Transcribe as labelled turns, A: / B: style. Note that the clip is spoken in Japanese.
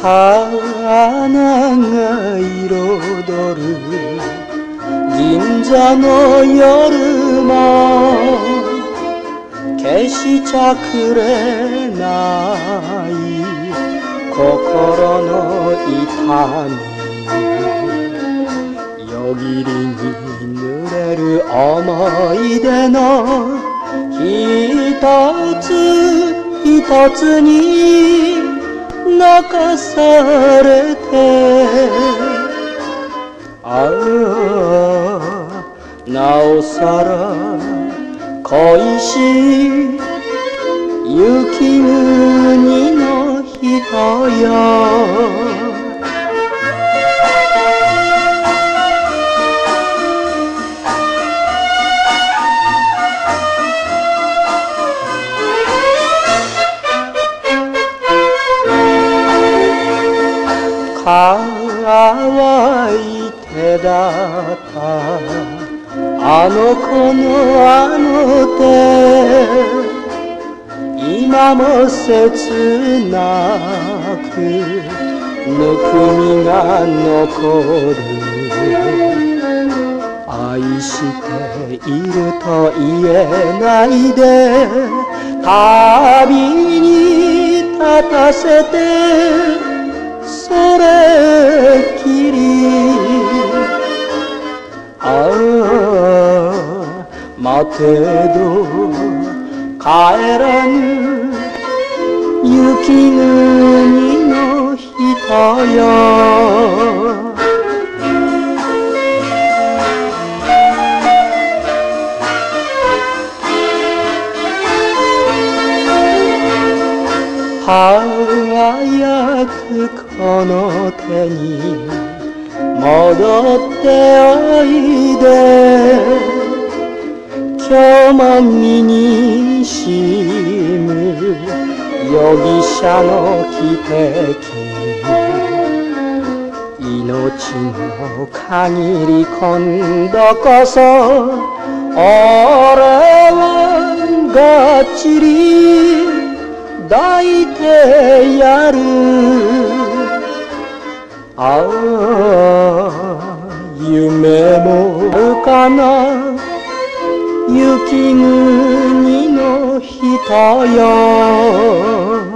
A: 花が彩る。銀座の夜も決しちゃくれない。心の痛み。よぎりに濡れる思い出の一つ一つにかされて。ああなおさら恋しい雪国の人よ。乾いてだったあの子のあの手今も切なくぬくみが残る。愛していると言えないで旅に立たせて。待てど帰らぬ雪国の人よ早くこの手に戻っておいで。今日も身にしむ容疑者の汽笛命の限り今度こそ俺はがっちり抱いてやるああ夢もあるかな雪国の人よ。